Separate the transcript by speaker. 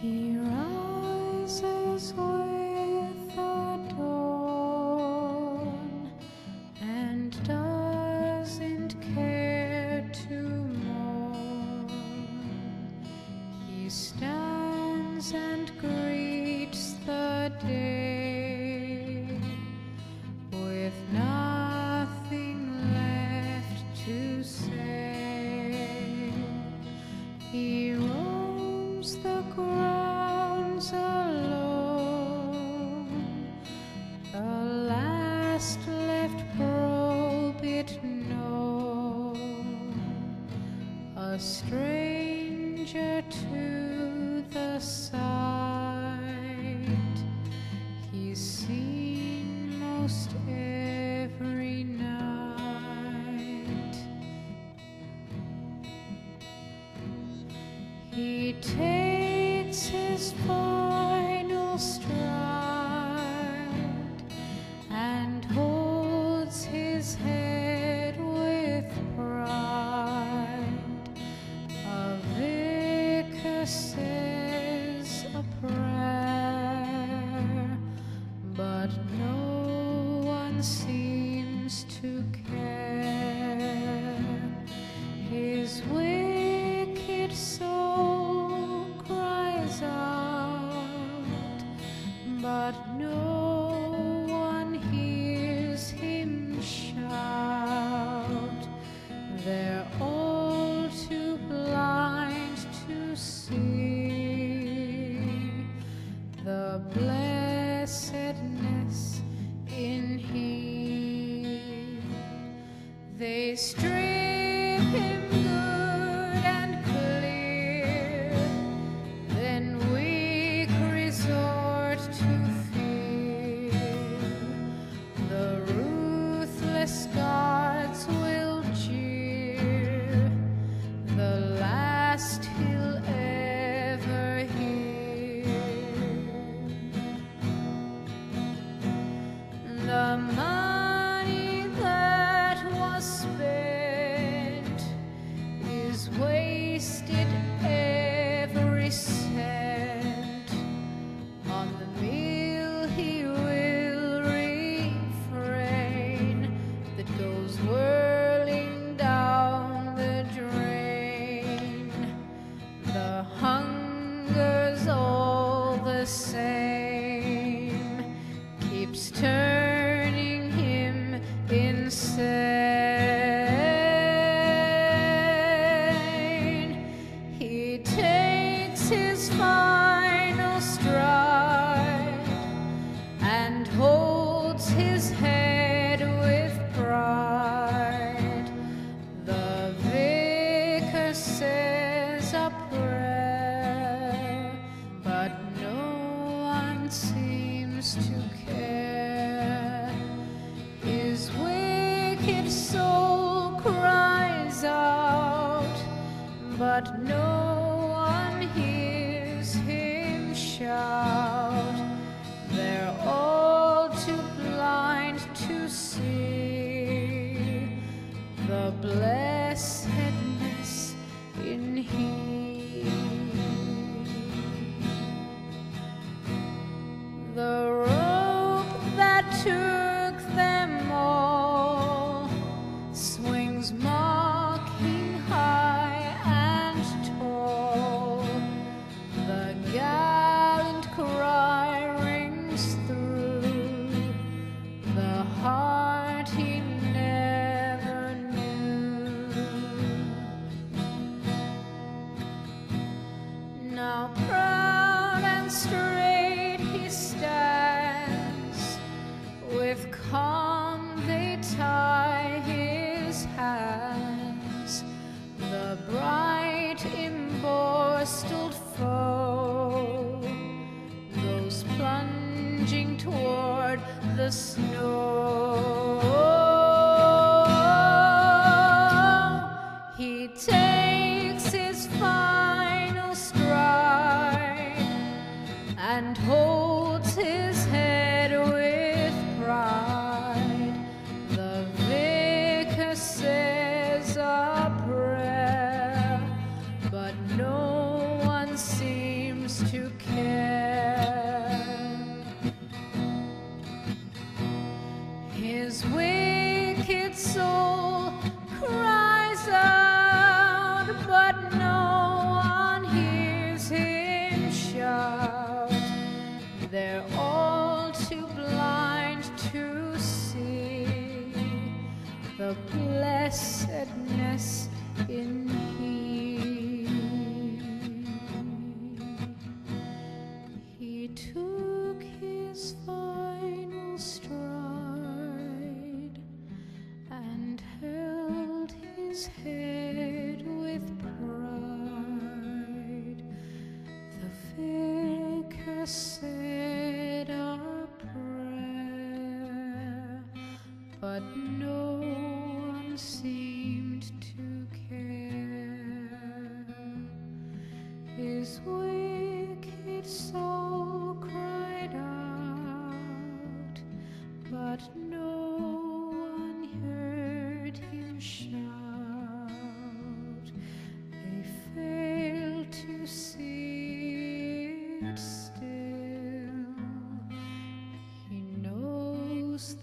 Speaker 1: Here I A stranger to the sight, he's seen most every night. He takes his part. no one seems to care. His wicked soul cries out, but no same keeps turning him insane. He takes his father. but no Now proud and straight he stands, with calm they tie his hands. The bright emborsed His wicked soul teus